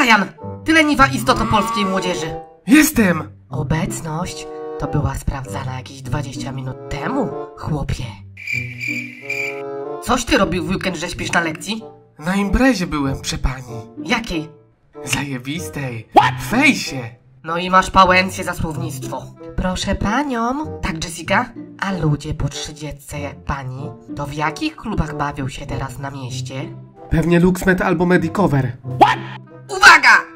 Brian, ty leniwa istoto polskiej młodzieży. Jestem! Obecność to była sprawdzana jakieś 20 minut temu, chłopie. Coś ty robił w weekend, że śpisz na lekcji? Na imprezie byłem, przepani. Jakiej? Zajebistej. W fejsie. No i masz pałęcję za słownictwo. Proszę panią. Tak, Jessica? A ludzie po trzydziestce jak pani, to w jakich klubach bawią się teraz na mieście? Pewnie Luxmet albo Medicover. Uwaga!